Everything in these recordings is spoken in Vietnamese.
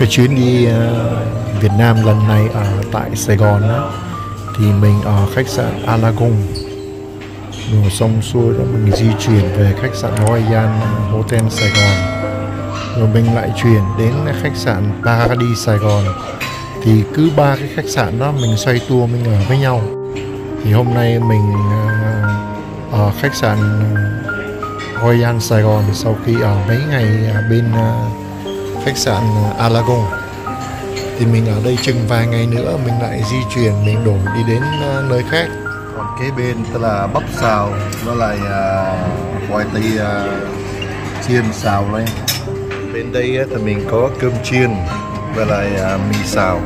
cái chuyến đi uh, Việt Nam lần này ở tại Sài Gòn đó, thì mình ở khách sạn Alagon rồi xong xuôi đó mình di chuyển về khách sạn Royal Hotel Sài Gòn. Rồi mình lại chuyển đến khách sạn Paradis Sài Gòn. Thì cứ ba cái khách sạn đó mình xoay tour mình ở với nhau. Thì hôm nay mình uh, ở khách sạn Royal Sài Gòn sau khi ở mấy ngày ờ, bên uh, khách sạn Alagon. Thì mình ở đây chừng vài ngày nữa mình lại di chuyển mình đổi đi đến à, nơi khác. Còn kế bên tức là bắp xào nó à, là uh, khoai tây uh, chiên xào lên. Bên đây thì mình có cơm chiên và lại uh, mì xào.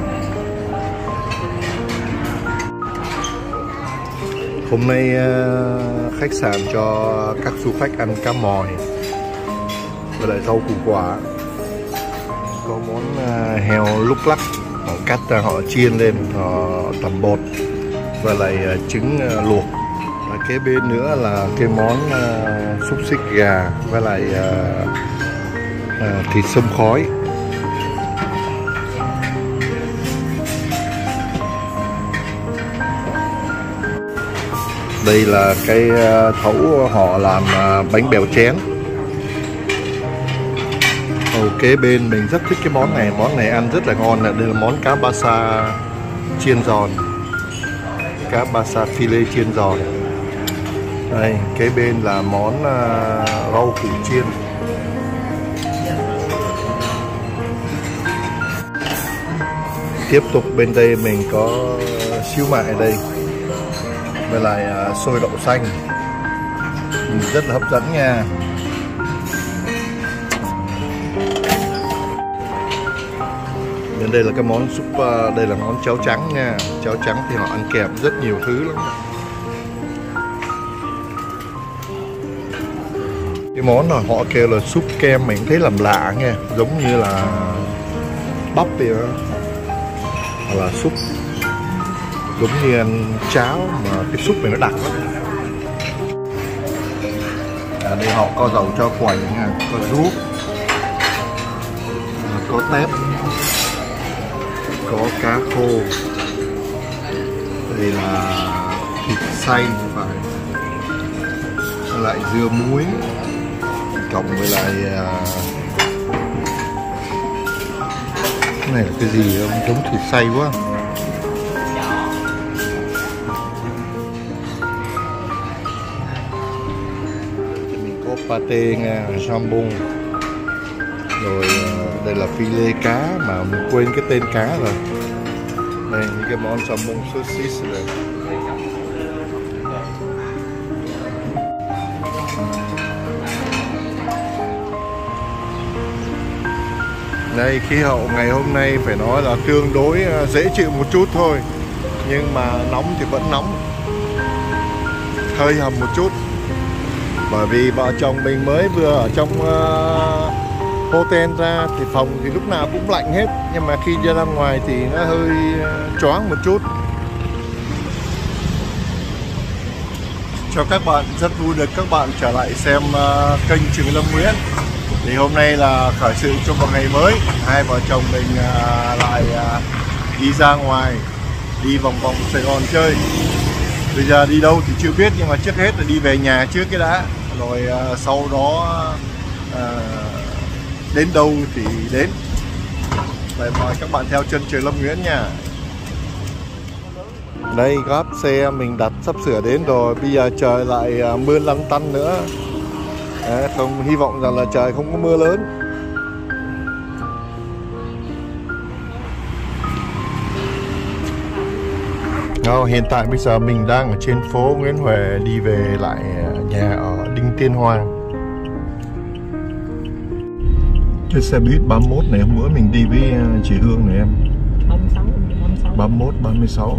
Hôm nay khách sạn cho các du khách ăn cá mòi và lại rau củ quả có món ờ, heo lúc lắc, họ cắt ra, họ chiên lên, họ tẩm bột và lại ờ, trứng ờ, luộc. Và kế bên nữa là cái món xúc xích gà với lại thịt sông khói. Đây là cái thấu họ làm bánh bèo chén. Kế bên mình rất thích cái món này. Món này ăn rất là ngon này đây là món cá ba sa chiên giòn. Cá ba sa filet chiên giòn. Đây kế bên là món uh, rau củ chiên. Tiếp tục bên đây mình có siêu mại ở đây. Với lại uh, xôi đậu xanh. Rất là hấp dẫn nha. Nên đây là cái món súp đây là món cháo trắng nha. Cháo trắng thì họ ăn kèm rất nhiều thứ lắm. Cái món này họ kêu là súp kem mình thấy làm lạ nghe giống như là bắp vậy đó. Hoặc là súp giống như ăn cháo mà cái súp này nó đặc lắm. À, đây họ có dầu cho quẩy nha có ruốc có tép có cá khô. Đây là thịt xay phải. Lại dưa muối. Cộng với lại à, cái này là cái gì không giống thịt xay quá. Mình có pate nha sambung. Rồi à, đây là phi lê cá mà mình quên cái tên cá rồi. Đây những cái món salmon sosis này. Đây khí hậu ngày hôm nay phải nói là tương đối à, dễ chịu một chút thôi. Nhưng mà nóng thì vẫn nóng. Hơi hầm một chút. Bởi vì vợ chồng mình mới vừa ở trong uh, hotel ra thì phòng thì lúc nào cũng lạnh hết. Nhưng mà khi ra ra ngoài thì nó hơi ờ, choáng một chút. Cho các bạn rất vui được các bạn trở lại xem uh, kênh Trường Lâm Nguyễn. Thì hôm nay là khởi sự cho một ngày mới. Hai vợ chồng mình uh, lại uh, đi ra ngoài đi vòng vòng Sài Gòn chơi. Bây giờ đi đâu thì chưa biết nhưng mà trước hết là đi về nhà trước cái đã. Rồi uh, sau đó uh, đến đâu thì đến. Vậy mời các bạn theo chân trời Lâm Nguyễn nha. Đây gáp xe mình đặt sắp sửa đến rồi. Bây giờ trời lại à, mưa lăng tăn nữa. À, không hy vọng rằng là trời không có mưa lớn. Nào, hiện tại bây giờ mình đang ở trên phố Nguyễn Huệ đi về lại à, nhà ở Đinh Tiên Hoàng. Cái xe buýt 31 này hôm bữa mình đi với chị Hương này em. 36 36 31, 36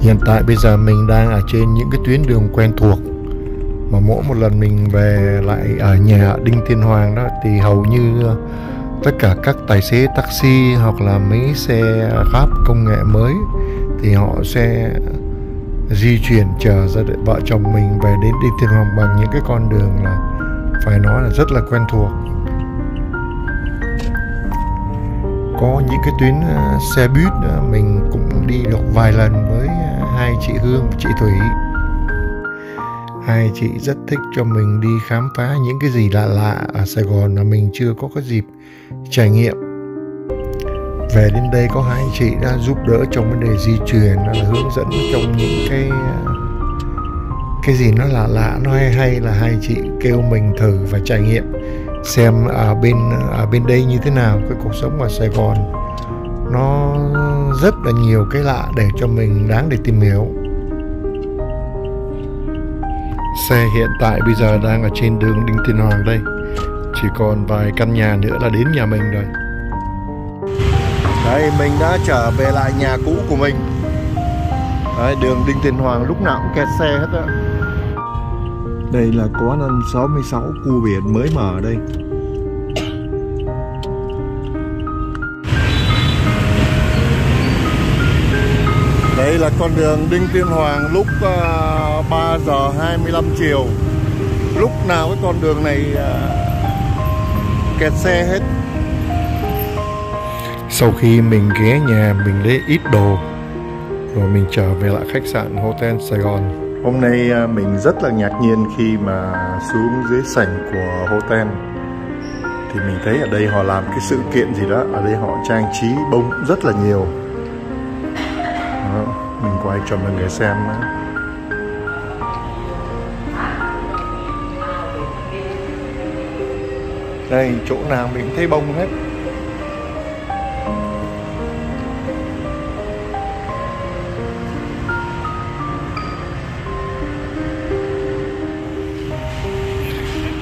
Hiện tại bây giờ mình đang ở trên những cái tuyến đường quen thuộc. Mà mỗi một lần mình về lại ở nhà Đinh Tiên Hoàng đó thì hầu như tất cả các tài xế taxi hoặc là mấy xe Grab công nghệ mới thì họ sẽ di chuyển chờ ra vợ chồng mình về đến Đinh Tiên Hoàng bằng những cái con đường là phải nói là rất là quen thuộc. Có những cái tuyến ờ, xe buýt ờ, mình cũng đi được vài lần với ờ, hai chị Hương và chị Thủy. Hai chị rất thích cho mình đi khám phá những cái gì lạ lạ ở Sài Gòn mà mình chưa có cái dịp trải nghiệm về đến đây có hai chị đã giúp đỡ trong vấn đề di chuyển là hướng dẫn trong những cái cái gì nó lạ lạ, nó hay hay là hai chị kêu mình thử và trải nghiệm xem ở bên ở bên đây như thế nào, cái cuộc sống ở Sài Gòn. Nó rất là nhiều cái lạ để cho mình đáng để tìm hiểu. Xe hiện tại bây giờ đang ở trên đường Đinh Tiên Hoàng đây. Chỉ còn vài căn nhà nữa là đến nhà mình rồi. Đấy, mình đã trở về lại nhà cũ của mình. Đấy, đường Đinh Tiên Hoàng lúc nào cũng kẹt xe hết á. Đây là quán ăn 66 cua biển mới mở ở đây. Đây là con đường Đinh Tiên Hoàng lúc ờ, uh, 3 giờ 25 chiều. Lúc nào cái con đường này uh, kẹt xe hết sau khi mình ghé nhà mình lấy ít đồ rồi mình trở về lại khách sạn Hotel Sài Gòn. Hôm nay à, mình rất là ngạc nhiên khi mà xuống dưới sảnh của hotel. Thì mình thấy ở đây họ làm cái sự kiện gì đó Ở đây họ trang trí bông rất là nhiều. Đó, Mình quay cho mọi người xem đó. Đây chỗ nào mình cũng thấy bông hết.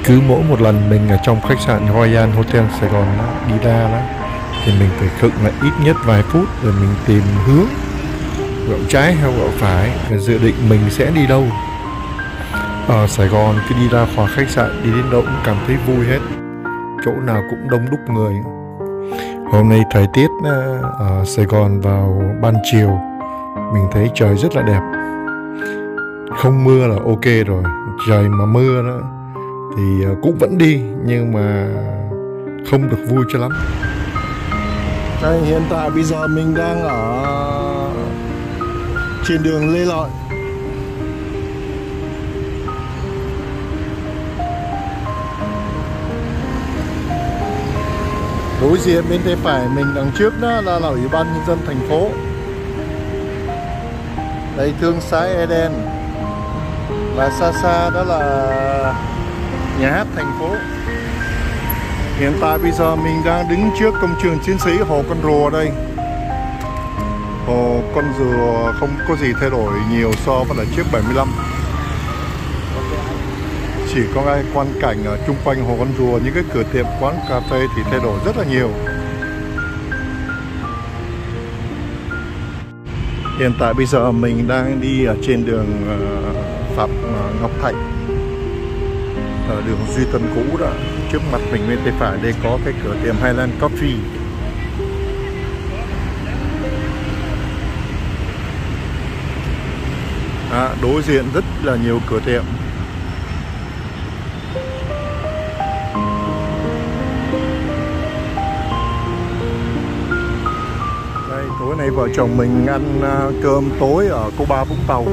Cứ mỗi một lần mình ở trong khách sạn Royal Hotel Sài Gòn đó, đi ra đó thì mình phải khựng lại ít nhất vài phút rồi mình tìm hướng gạo trái hay gạo phải và dự định mình sẽ đi đâu. Ở Sài Gòn cứ đi ra khỏi khách sạn đi đến đâu cũng cảm thấy vui hết chỗ nào cũng đông đúc người. Hôm nay thời tiết ở Sài Gòn vào ban chiều mình thấy trời rất là đẹp. Không mưa là ok rồi trời mà mưa đó thì ờ, cũng vẫn đi nhưng mà không được vui cho lắm. Đây, hiện tại bây giờ mình đang ở trên đường Lê Lợi. Đối diện bên tay phải mình đằng trước đó là, là Ủy ban Nhân dân thành phố. Đây thương xá Eden. Và xa xa đó là nhà hát thành phố. Hiện tại bây giờ mình đang đứng trước công trường chiến sĩ Hồ Con Rùa đây. Hồ Con Rùa không có gì thay đổi nhiều so với là trước 75 Chỉ có cái quan cảnh ở chung quanh Hồ Con Rùa, Những cái cửa tiệm, quán cà phê thì thay đổi rất là nhiều. Hiện tại bây giờ mình đang đi ở trên đường ờ, Phạm ờ, Ngọc Thạch ở đường Duy Tân cũ đó. Trước mặt mình bên tay phải đây có cái cửa tiệm Highland Coffee. À, đối diện rất là nhiều cửa tiệm. Đây tối nay vợ chồng mình ăn à, cơm tối ở cô ba vũng tàu.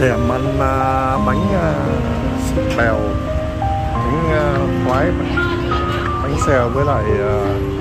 Thèm ăn à, bánh à, bèo ờ, bánh khoái bánh xèo với lại uh,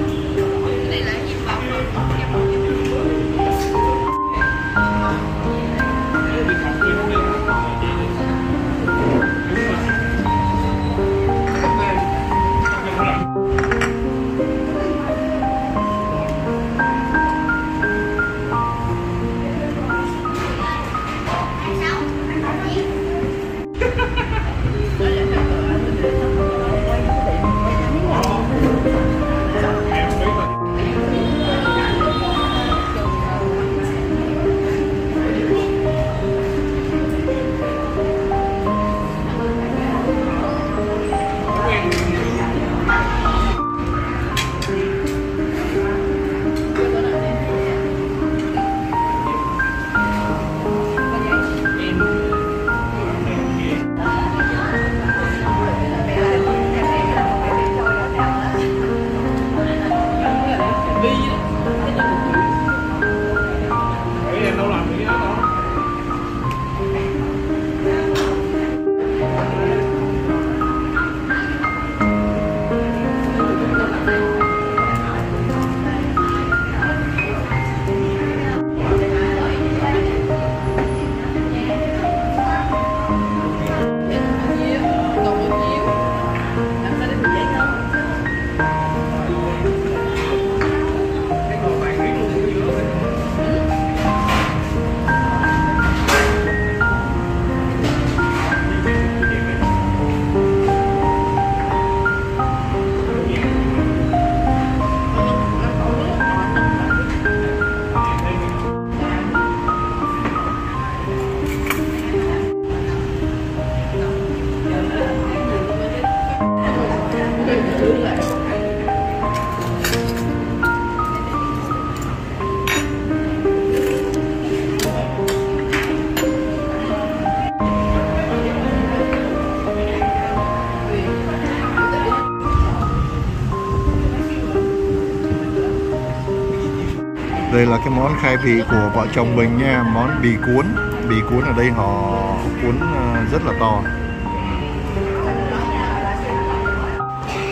vị của vợ chồng mình nha, món bì cuốn. Bì cuốn ở đây họ cuốn ờ, rất là to.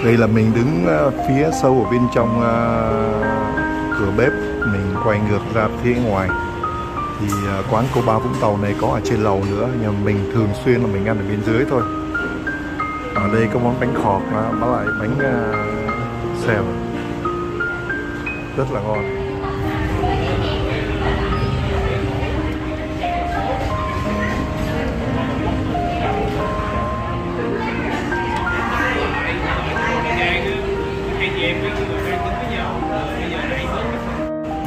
Đây là mình đứng ờ, phía sâu ở bên trong ờ, cửa bếp. Mình quay ngược ra phía ngoài. Thì quán cô ba vũng tàu này có ở trên lầu nữa, nhưng mình thường xuyên là mình ăn ở bên dưới thôi. Ở đây có món bánh khọt và lại bánh xèo. Rất là ngon.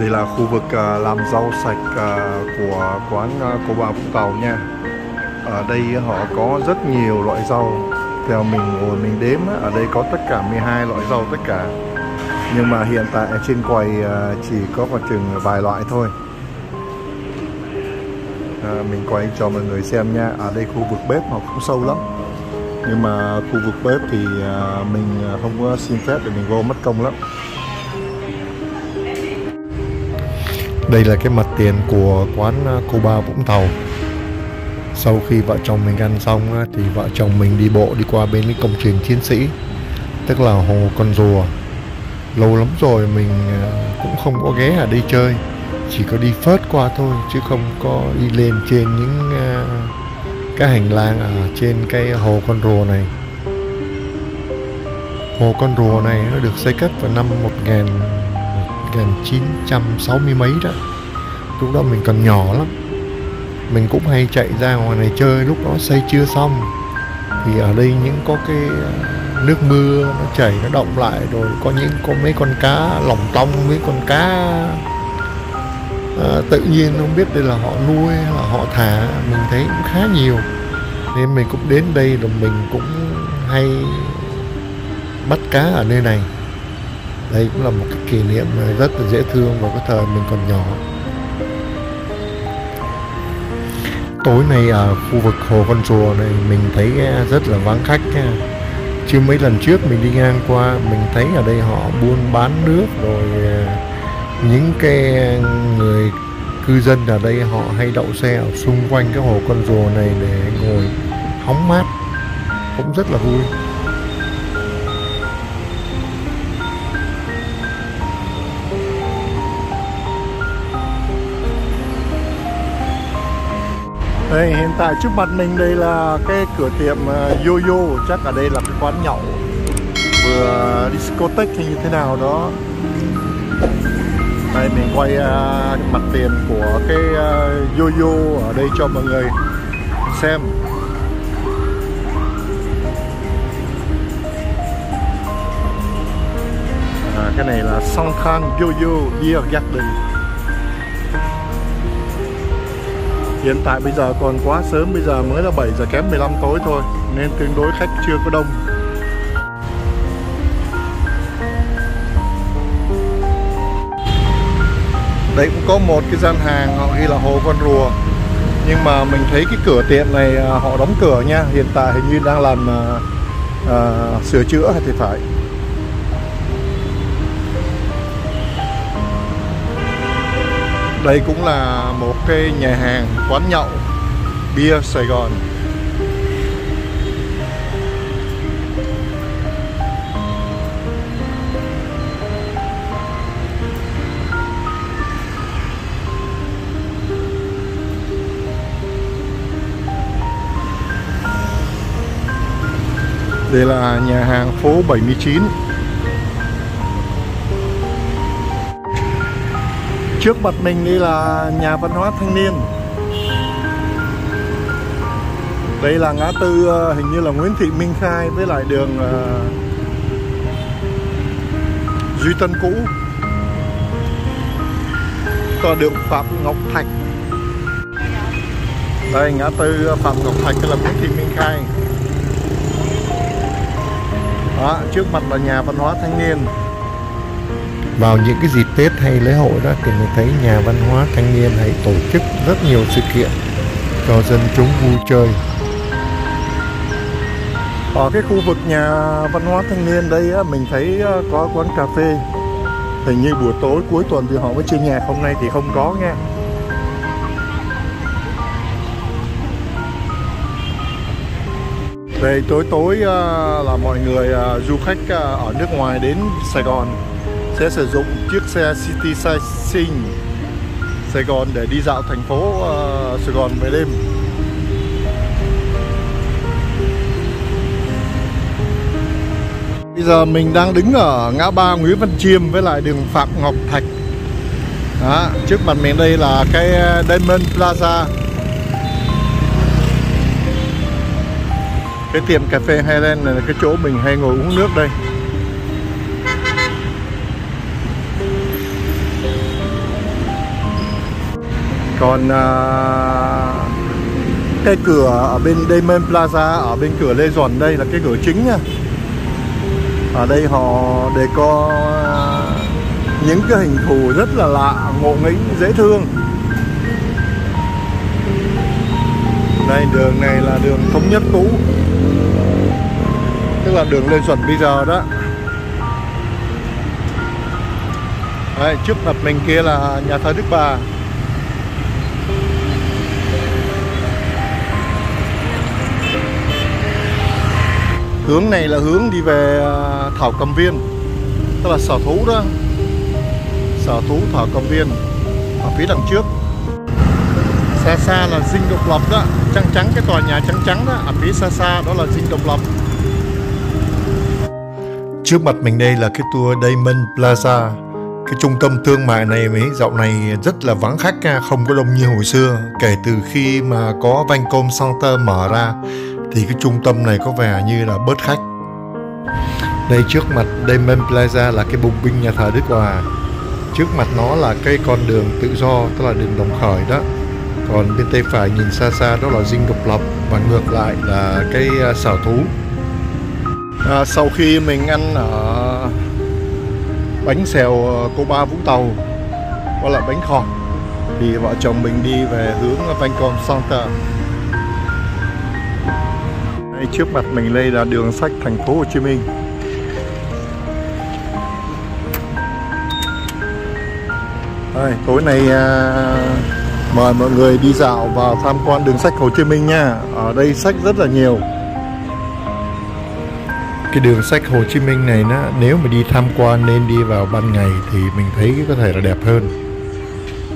Đây là khu vực à, làm rau sạch à, của quán à, cô bà Vũng Tàu nha. Ở đây họ có rất nhiều loại rau. Theo mình ngồi mình đếm ở đây có tất cả 12 loại rau tất cả. Nhưng mà hiện tại trên quầy chỉ có khoảng chừng vài loại thôi. À, Mình quay cho mọi người xem nha. Ở đây khu vực bếp họ cũng sâu lắm. Nhưng mà khu vực bếp thì mình không có xin phép để mình vô mất công lắm. Đây là cái mặt tiền của quán à, Cuba Vũng Tàu. Sau khi vợ chồng mình ăn xong à, thì vợ chồng mình đi bộ đi qua bên cái công trình chiến sĩ, Tức là hồ con rùa. Lâu lắm rồi mình à, cũng không có ghé ở đây chơi, Chỉ có đi phớt qua thôi, chứ không có đi lên trên những cái hành lang ở trên cái hồ con rùa này. Hồ con rùa này nó được xây cất vào năm 1000 1960 mấy đó. Lúc đó mình còn nhỏ lắm. Mình cũng hay chạy ra ngoài này chơi lúc đó xây chưa xong. Thì ở đây những có cái ờ, nước mưa nó chảy nó động lại rồi có những có mấy con cá lồng tông mấy con cá à, tự nhiên không biết đây là họ nuôi hay là họ thả. Mình thấy cũng khá nhiều. Nên mình cũng đến đây rồi mình cũng hay bắt cá ở nơi này đây cũng là một cái kỷ niệm rất là dễ thương vào cái thời mình còn nhỏ. Tối nay ở khu vực hồ con rùa này, mình thấy rất là vắng khách nha. Chứ mấy lần trước mình đi ngang qua, mình thấy ở đây họ buôn bán nước rồi à, những cái người cư dân ở đây họ hay đậu xe ở xung quanh cái hồ con rùa này để ngồi hóng mát. Cũng rất là vui. Đây, hiện tại trước mặt mình đây là cái cửa tiệm ờ, YoYo. Chắc ở đây là cái quán nhậu. Vừa discotheque hay như thế nào đó. Đây mình quay uh, mặt tiền của cái uh, Yoyo ở đây cho mọi người xem. À, Cái này là Song Khan Yo-Yo Garden. Hiện tại bây giờ còn quá sớm, bây giờ mới là 7 giờ kém 15 tối thôi Nên tương đối khách chưa có đông. Đây cũng có một cái gian hàng họ ghi là Hồ Con Rùa. Nhưng mà mình thấy cái cửa tiệm này à, họ đóng cửa nha. Hiện tại hình như đang làm à, à, sửa chữa hay thì phải. Đây cũng là một cái nhà hàng quán nhậu bia Sài Gòn. Đây là nhà hàng phố 79 Trước mặt mình đây là nhà văn hóa thanh niên. Đây là ngã tư ờ, hình như là Nguyễn Thị Minh Khai với lại đường ờ, Duy Tân cũ. Còn đường Phạm Ngọc Thạch. Đây ngã tư ờ, Phạm Ngọc Thạch là Nguyễn Thị Minh Khai. Đó, trước mặt là nhà văn hóa thanh niên vào những cái dịp Tết hay lễ hội đó thì mình thấy nhà văn hóa thanh niên hay tổ chức rất nhiều sự kiện cho dân chúng vui chơi. Ở cái khu vực nhà văn hóa thanh niên đây á, mình thấy có quán cà phê. Hình như buổi tối cuối tuần thì họ mới chơi nhạc hôm nay thì không có nha. Về tối tối là mọi người à, du khách à, ở nước ngoài đến Sài Gòn sẽ sử dụng chiếc xe City Sightseeing Sài Gòn để đi dạo thành phố uh, Sài Gòn về đêm. Bây giờ mình đang đứng ở ngã ba Nguyễn Văn Chiêm với lại đường Phạm Ngọc Thạch. Đó, Trước mặt mình đây là cái ờ, Diamond Plaza. Cái tiệm cà phê Highland này là cái chỗ mình hay ngồi uống nước đây. Còn à, cái cửa ở bên Diamond Plaza ở bên cửa Lê Duẩn đây là cái cửa chính nha. Ở đây họ để có à, những cái hình thù rất là lạ ngộ nghĩnh dễ thương. Đây đường này là đường thống nhất cũ. Tức là đường Lê Duẩn bây giờ đó. Đây, trước mặt mình kia là nhà thờ Đức Bà. Hướng này là hướng đi về à, Thảo Cầm Viên. Tức là sở thú đó. Sở thú Thảo Cầm Viên ở phía đằng trước. Xa xa là dinh độc lập đó. Trắng trắng, cái tòa nhà trắng trắng đó, ở phía xa xa đó là dinh độc lập. Trước mặt mình đây là cái tour Diamond Plaza. Cái trung tâm thương mại này mấy dạo này rất là vắng khách không có đông như hồi xưa. Kể từ khi mà có Vancom Center mở ra thì cái trung tâm này có vẻ như là bớt khách. Đây trước mặt Diamond Plaza là cái bùng binh nhà thờ Đức Hòa. Trước mặt nó là cái con đường tự do tức là đường Đồng Khởi đó. Còn bên tay phải nhìn xa xa đó là dinh độc lập. Và ngược lại là cái à, sở thú. À, sau khi mình ăn ở bánh xèo à, cô ba Vũng Tàu gọi là bánh khọt thì vợ chồng mình đi về hướng Vancom Center đây trước mặt mình đây là đường sách thành phố Hồ Chí Minh. Đây, tối nay à, mời mọi người đi dạo và tham quan đường sách Hồ Chí Minh nha. Ở đây sách rất là nhiều. Cái đường sách Hồ Chí Minh này nó nếu mà đi tham quan nên đi vào ban ngày thì mình thấy có thể là đẹp hơn.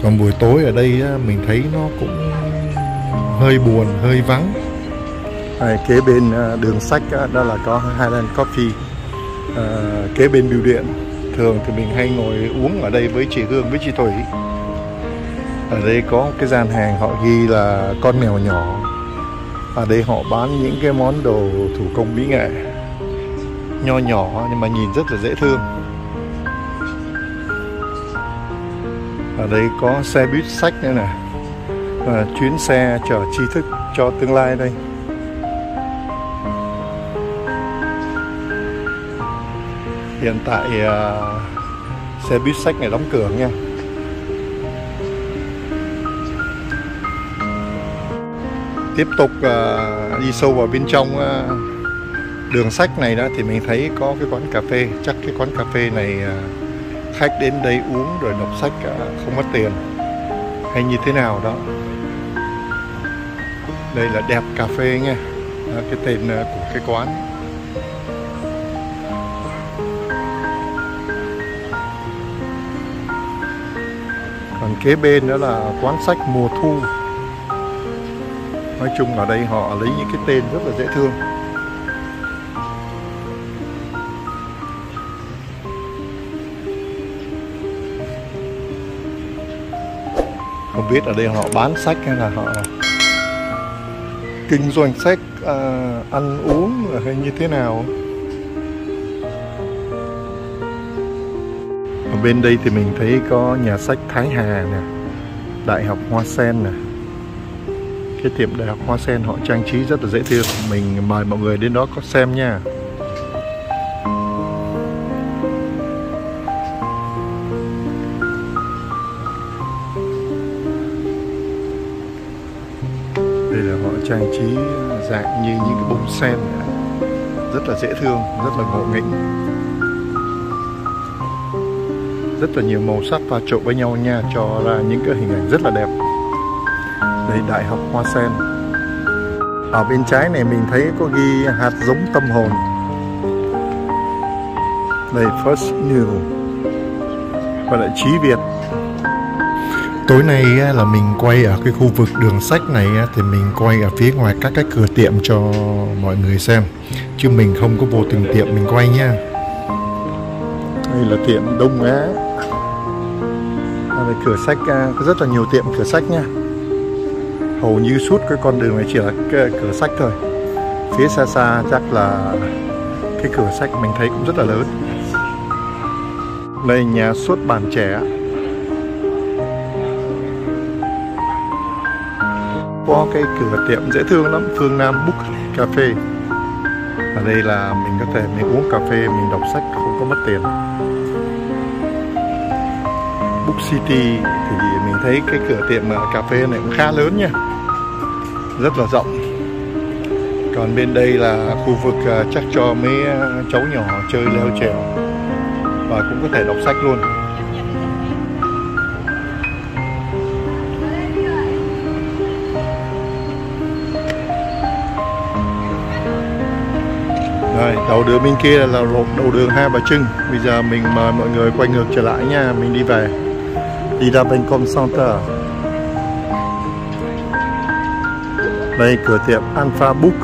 Còn buổi tối ở đây á, mình thấy nó cũng hơi buồn hơi vắng à, kế bên ờ, đường sách ờ, đó là có Highland Coffee. À, kế bên bưu điện thường thì mình hay ngồi uống ở đây với chị Hương với chị Thủy. Ở đây có cái gian hàng họ ghi là con mèo nhỏ. Ở đây họ bán những cái món đồ thủ công mỹ nghệ. Nho nhỏ nhưng mà nhìn rất là dễ thương. Ở đây có xe buýt sách nữa nè. À, chuyến xe chở tri thức cho tương lai đây. Hiện tại uh, xe buýt sách này đóng cửa nha. Tiếp tục uh, đi sâu vào bên trong uh, đường sách này đó thì mình thấy có cái quán cà phê. Chắc cái quán cà phê này uh, khách đến đây uống rồi đọc sách uh, không mất tiền. Hay như thế nào đó. Đây là đẹp cà phê nha. Uh, cái tên uh, của cái quán. Còn kế bên đó là quán sách mùa thu. Nói chung ở đây họ lấy những cái tên rất là dễ thương. Không biết ở đây họ bán sách hay là họ kinh doanh sách à, ăn uống hay như thế nào. Bên đây thì mình thấy có nhà sách Thái Hà nè, Đại học Hoa Sen nè. Cái tiệm đại học Hoa Sen họ trang trí rất là dễ thương. Mình mời mọi người đến đó có xem nha. Đây là họ trang trí dạng như những cái bông sen rất là dễ thương, rất là ngộ nghĩnh rất là nhiều màu sắc pha trộn với nhau nha, cho ra những cái hình ảnh rất là đẹp. Đây, đại học hoa sen. Ở bên trái này mình thấy có ghi hạt giống tâm hồn. Đây, first new. Và lại trí việt. Tối nay là mình quay ở cái khu vực đường sách này thì mình quay ở phía ngoài các cái cửa tiệm cho mọi người xem. Chứ mình không có vô từng tiệm, mình quay nha. Đây là tiệm Đông Á cửa sách à, có rất là nhiều tiệm cửa sách nha. Hầu như suốt cái con đường này chỉ là cửa sách thôi. Phía xa xa chắc là cái cửa sách mình thấy cũng rất là lớn. Đây, nhà xuất bản trẻ. Có cái cửa tiệm dễ thương lắm, phương Nam Book Cafe. Ở đây là mình có thể, mình uống cà phê, mình đọc sách, không có mất tiền. Book City thì mình thấy cái cửa tiệm ờ, cà phê này cũng khá lớn nha. Rất là rộng. Còn bên đây là khu vực ờ, chắc cho mấy ờ, cháu nhỏ chơi leo trèo. Và cũng có thể đọc sách luôn. Rồi, đầu đường bên kia là đầu đường Hai Bà Trưng. Bây giờ mình mời mọi người quay ngược trở lại nha. Mình đi về. Đi ra bên Com Center. Đây cửa tiệm Alpha Book.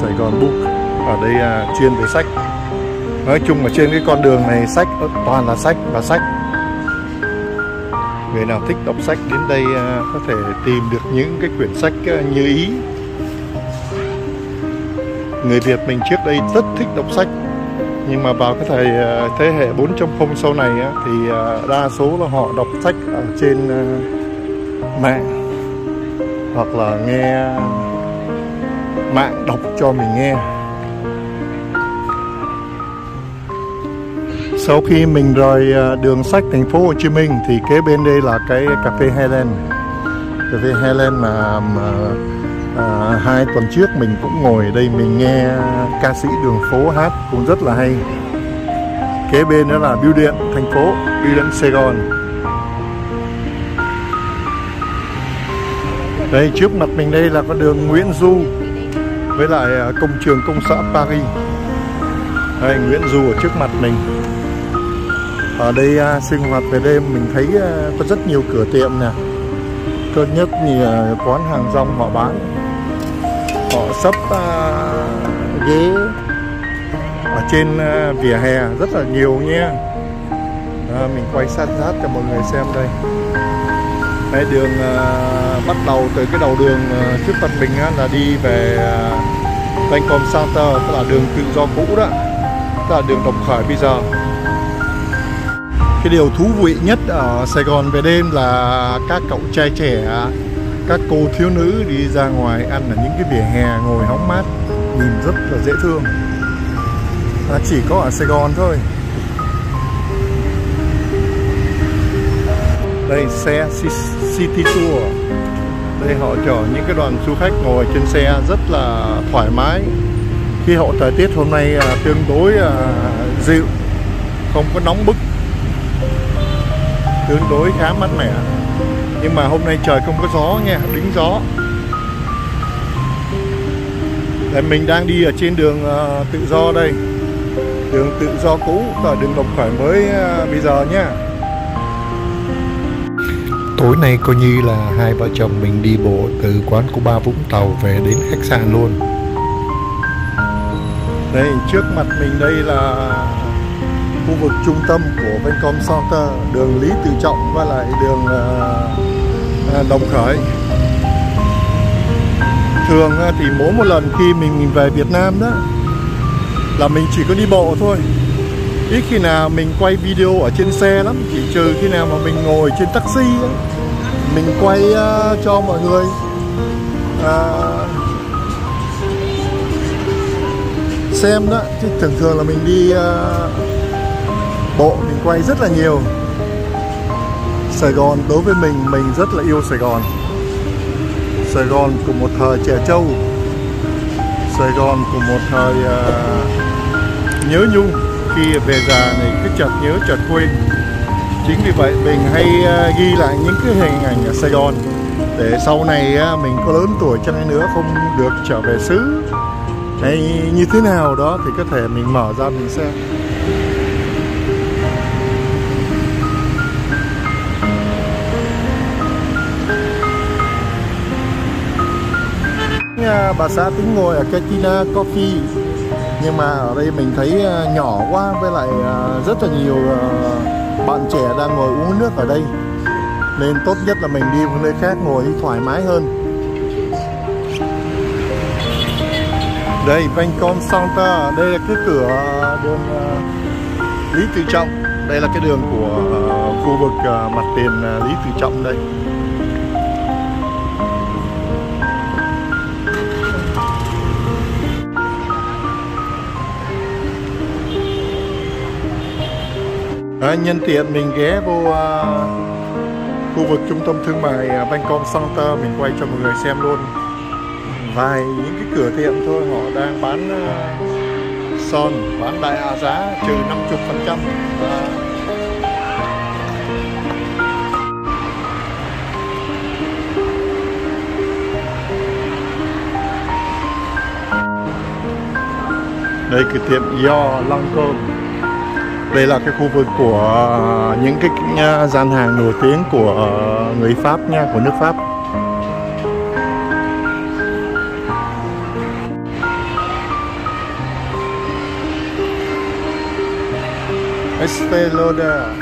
Sài Gòn Book. Ở đây à, chuyên về sách. Nói chung ở trên cái con đường này sách ờ, toàn là sách và sách. Người nào thích đọc sách đến đây à, có thể tìm được những cái quyển sách à, như ý. Người Việt mình trước đây rất thích đọc sách nhưng mà vào cái thời ờ, thế hệ 4.0 sau này thì ờ, đa số là họ đọc sách ở trên ờ, mạng hoặc là nghe mạng đọc cho mình nghe. Sau khi mình rời đường sách thành phố Hồ Chí Minh thì kế bên đây là cái cà phê Highland. Cà phê Highland mà, mà à, hai tuần trước mình cũng ngồi ở đây mình nghe ca sĩ đường phố hát cũng rất là hay. Kế bên đó là bưu điện thành phố bưu điện Sài Gòn. Đây trước mặt mình đây là con đường Nguyễn Du với lại à, công trường công xã Paris. Đây Nguyễn Du ở trước mặt mình. Ở đây à, sinh hoạt về đêm mình thấy à, có rất nhiều cửa tiệm nè cơ nhất thì ờ, quán hàng rong họ bán. Họ sắp uh, ghế. Ở trên uh, vỉa hè rất là nhiều nha. À, mình quay sát sát cho mọi người xem đây. Đây đường uh, bắt đầu từ cái đầu đường uh, trước mặt mình á, là đi về uh, Lancome Center tức là đường tự do cũ đó. Tức là đường Đồng Khởi bây giờ cái điều thú vị nhất ở Sài Gòn về đêm là các cậu trai trẻ các cô thiếu nữ đi ra ngoài ăn ở những cái vỉa hè ngồi hóng mát nhìn rất là dễ thương. À, chỉ có ở Sài Gòn thôi. Đây xe City Tour. Đây họ chở những cái đoàn du khách ngồi trên xe rất là thoải mái. Khí hậu thời tiết hôm nay à, tương đối à, dịu không có nóng bức tương đối khá mát mẻ. Nhưng mà hôm nay trời không có gió nha đính gió. Để mình đang đi ở trên đường uh, tự do đây. Đường tự do cũ và đường đồng khởi mới uh, bây giờ nhá. Tối nay coi như là hai vợ chồng mình đi bộ từ quán của ba Vũng Tàu về đến khách sạn luôn. Đây trước mặt mình đây là khu vực trung tâm của Vincom Center đường Lý Tự Trọng và lại đường uh, Đồng Khởi. Thường ờ, thì mỗi một lần khi mình về Việt Nam đó là mình chỉ có đi bộ thôi. Ít khi nào mình quay video ở trên xe lắm chỉ trừ khi nào mà mình ngồi trên taxi đó, mình quay uh, cho mọi người. Uh, xem đó chứ thường thường là mình đi uh, bộ mình quay rất là nhiều. Sài Gòn đối với mình mình rất là yêu Sài Gòn. Sài Gòn của một thời trẻ trâu. Sài Gòn của một thời uh, nhớ nhung. Khi về già này cứ chợt nhớ chợt quên. Chính vì vậy mình hay uh, ghi lại những cái hình ảnh ở Sài Gòn. Để sau này uh, mình có lớn tuổi chăng nữa không được trở về xứ. Hay như thế nào đó thì có thể mình mở ra mình xem. Bà xã tính ngồi ở Katina Coffee. Nhưng mà ở đây mình thấy ờ, nhỏ quá, với lại ờ, rất là nhiều ờ, bạn trẻ đang ngồi uống nước ở đây. Nên tốt nhất là mình đi một nơi khác ngồi thoải mái hơn. Đây Vancon Center, đây là cái cửa đường Lý Tự Trọng. Đây là cái đường của khu vực mặt tiền Lý Tự Trọng đây. À, nhân tiện mình ghé vô uh, khu vực trung tâm thương mại uh, Bangkok Center mình quay cho mọi người xem luôn. Vài những cái cửa tiệm thôi họ đang bán uh, son bán đại hạ giá trừ 50 phần trăm. Đây cửa tiệm do long cơm đây là cái khu vực của à, những cái à, gian hàng nổi tiếng của à, người Pháp nha, của nước Pháp. Estée Lauder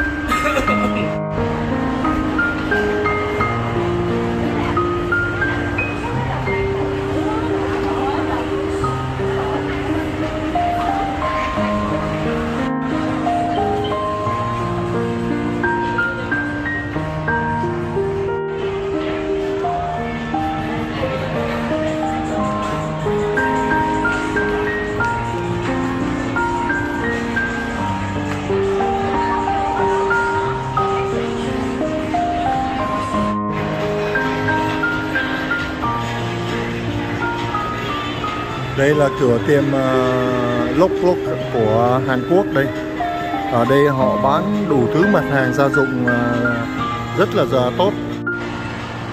đây là cửa tiệm uh, lốc lốc của Hàn Quốc đây. Ở đây họ bán đủ thứ mặt hàng gia dụng uh, rất là giờ tốt.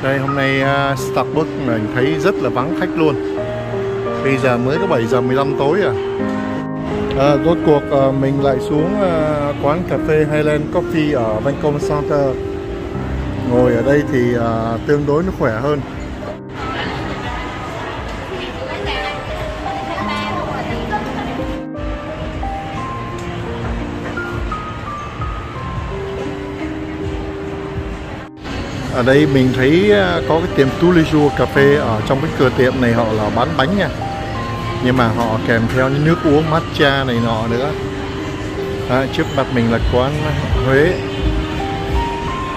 Đây hôm nay uh, Starbucks mình thấy rất là vắng khách luôn. Bây giờ mới có 7 giờ 15 tối à. À, rốt cuộc uh, mình lại xuống uh, quán cà phê Highland Coffee ở Vancouver Center Ngồi ở đây thì uh, tương đối nó khỏe hơn. Ở đây mình thấy ờ, có cái tiệm Tulijour cà phê ở trong cái cửa tiệm này họ là bán bánh nha. Nhưng mà họ kèm theo những nước uống matcha này nọ nữa. À, trước mặt mình là quán Huế.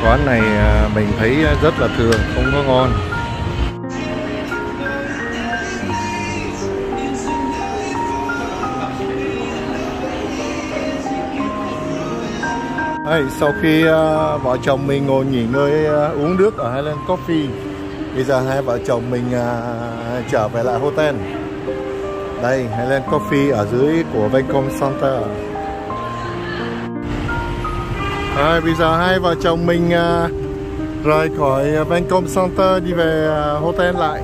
Quán này ờ, mình thấy rất là thường không có ngon. Hey, sau khi uh, vợ chồng mình ngồi nghỉ ngơi uh, uống nước ở Highland Coffee Bây giờ hai vợ chồng mình uh, trở về lại hotel. Đây, Highland Coffee ở dưới của Bangkok Center. Hey, Bây giờ hai vợ chồng mình uh, rời khỏi Bangkok Center đi về uh, hotel lại.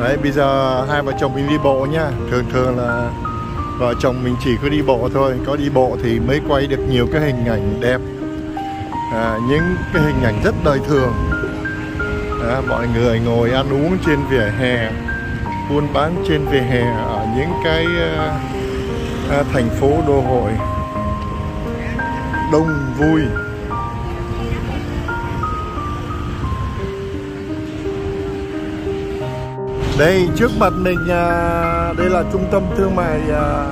Đấy, bây giờ hai vợ chồng mình đi bộ nha. Thường thường là vợ chồng mình chỉ có đi bộ thôi. Có đi bộ thì mới quay được nhiều cái hình ảnh đẹp. À, những cái hình ảnh rất đời thường. À, mọi người ngồi ăn uống trên vỉa hè buôn bán trên vỉa hè ở những cái à, à thành phố đô hội. Đông vui. Đây trước mặt mình à, đây là trung tâm thương mại à,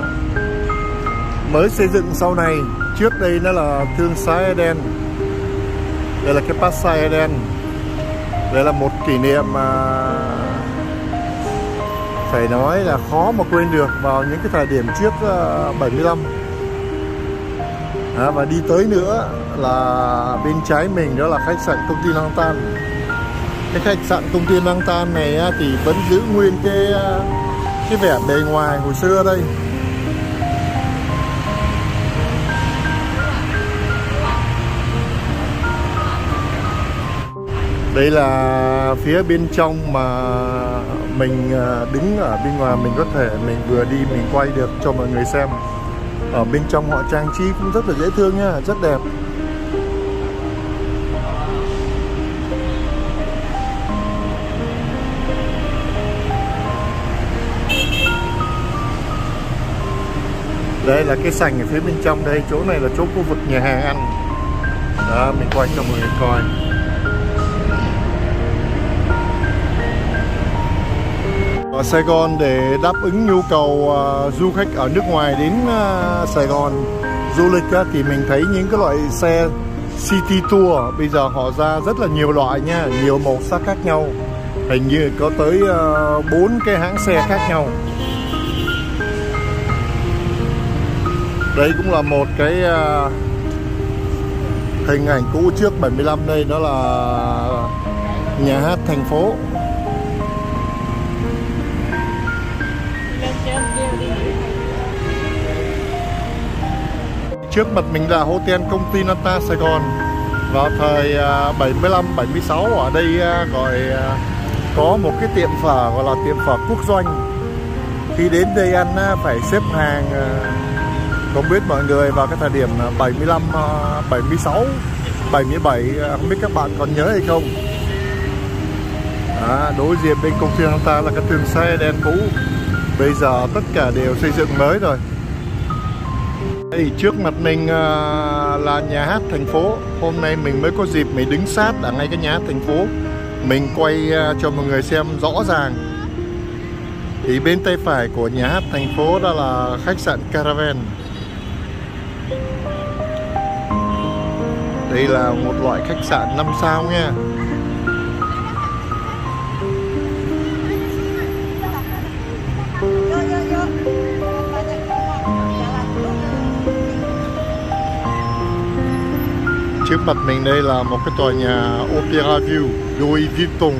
mới xây dựng sau này. Trước đây nó là thương xá Eden. Đây là cái Passai Eden. Đây là một kỷ niệm mà phải nói là khó mà quên được vào những cái thời điểm trước à, 75 à, và đi tới nữa là bên trái mình đó là khách sạn công ty Lang Tan cái khách sạn công ty Lang Tan này thì vẫn giữ nguyên cái à, cái vẻ bề ngoài hồi xưa đây. Đây là phía bên trong mà mình à, đứng ở bên ngoài mình có thể mình vừa đi mình quay được cho mọi người xem. Ở bên trong họ trang trí cũng rất là dễ thương nha, rất đẹp. Đây là cái sảnh ở phía bên trong đây chỗ này là chỗ khu vực nhà hàng ăn. Đó mình quay cho mọi người coi. Ở Sài Gòn để đáp ứng nhu cầu uh, du khách ở nước ngoài đến uh, Sài Gòn du lịch uh, thì mình thấy những cái loại xe City Tour bây giờ họ ra rất là nhiều loại nha nhiều màu sắc khác nhau. Hình như có tới à, bốn uh, cái hãng xe khác nhau. Đây cũng là một cái uh, hình ảnh cũ trước 75 đây đó là nhà hát thành phố. Trước mặt mình là Hotel công ty nata Sài Gòn. Vào thời à, 75 76 ở đây à, gọi có một cái tiệm phở gọi là tiệm phở quốc doanh. Khi đến đây ăn phải xếp hàng không biết mọi người vào cái thời điểm 75 76 77 không biết các bạn còn nhớ hay không? À, đối diện bên công ty ta là cái trường xe đen cũ. Bây giờ tất cả đều xây dựng mới rồi. Đây trước mặt mình à, là nhà hát thành phố. Hôm nay mình mới có dịp mình đứng sát ở ngay cái nhà hát thành phố. Mình quay à, cho mọi người xem rõ ràng. Thì bên tay phải của nhà hát thành phố đó là khách sạn Caravan. Đây là một loại khách sạn 5 sao nha. Trước mặt mình đây là một cái tòa nhà Opera View, Louis Vuitton.